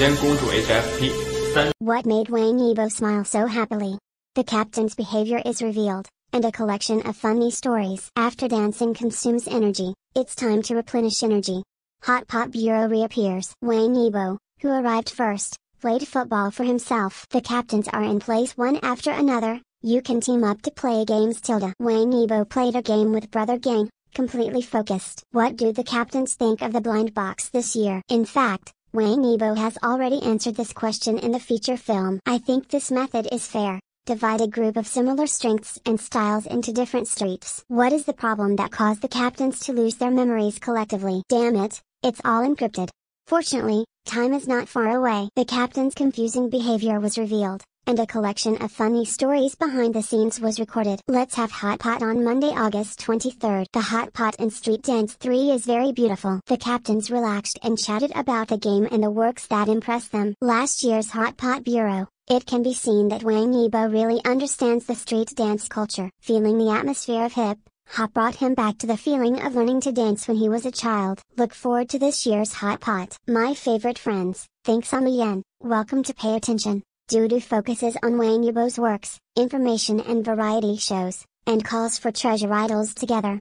间公主 HFP 三 What made Wang Yibo smile so happily? The captain's behavior is revealed, and a collection of funny stories. After dancing consumes energy, it's time to replenish energy. Hot Pot Bureau reappears. Wang Yibo, who arrived first, played football for himself. The captains are in place one after another, you can team up to play games tilde. Wang Yibo played a game with Brother Gang, completely focused. What do the captains think of the blind box this year? In fact, Wang Yibo has already answered this question in the feature film. I think this method is fair. Divide a group of similar strengths and styles into different streets. What is the problem that caused the captains to lose their memories collectively? Damn it, it's all encrypted. Fortunately, time is not far away. The captain's confusing behavior was revealed and a collection of funny stories behind the scenes was recorded. Let's have Hot Pot on Monday, August 23rd. The Hot Pot and Street Dance 3 is very beautiful. The captains relaxed and chatted about the game and the works that impressed them. Last year's Hot Pot Bureau, it can be seen that Wang Yibo really understands the street dance culture. Feeling the atmosphere of hip, Hop brought him back to the feeling of learning to dance when he was a child. Look forward to this year's Hot Pot. My favorite friends, thanks Yen. Welcome to Pay Attention. Dudu focuses on Wang Yibo's works, information and variety shows, and calls for treasure idols together.